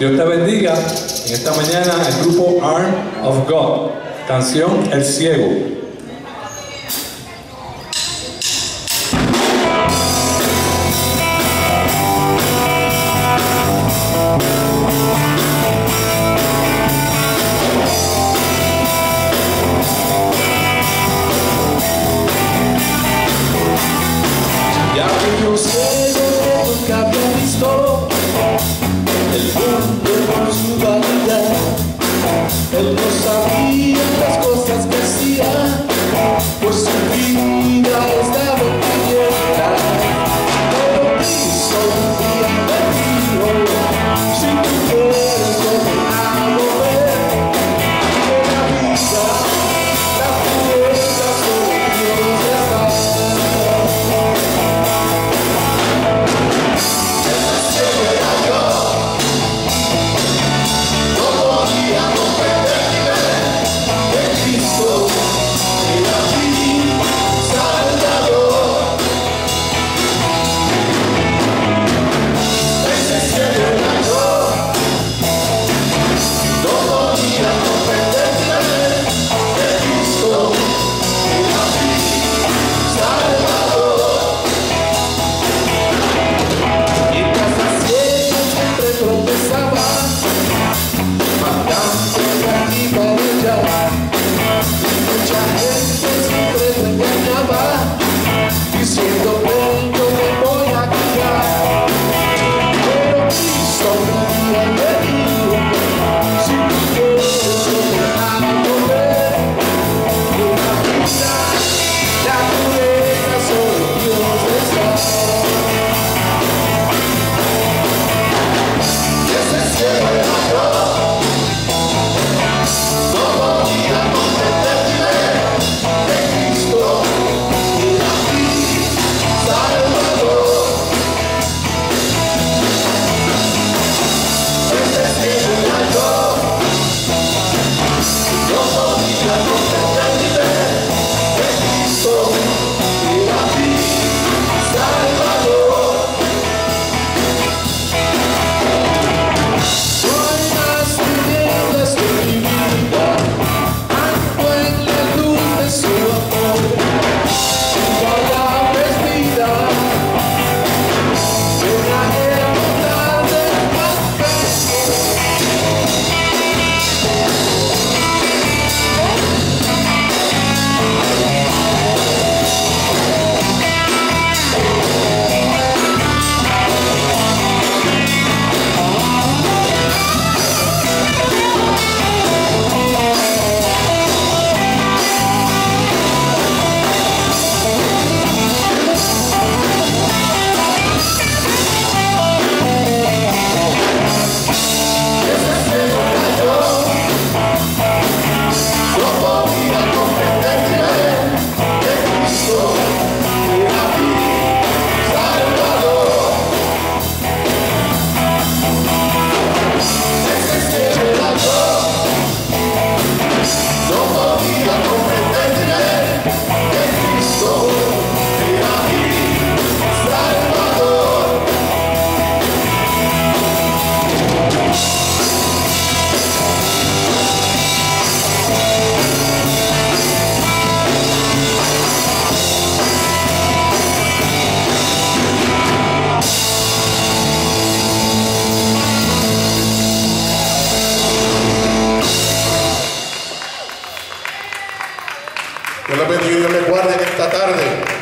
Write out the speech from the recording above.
Dios te bendiga. En esta mañana el grupo Arm of God, canción El Ciego. Guarden esta tarde.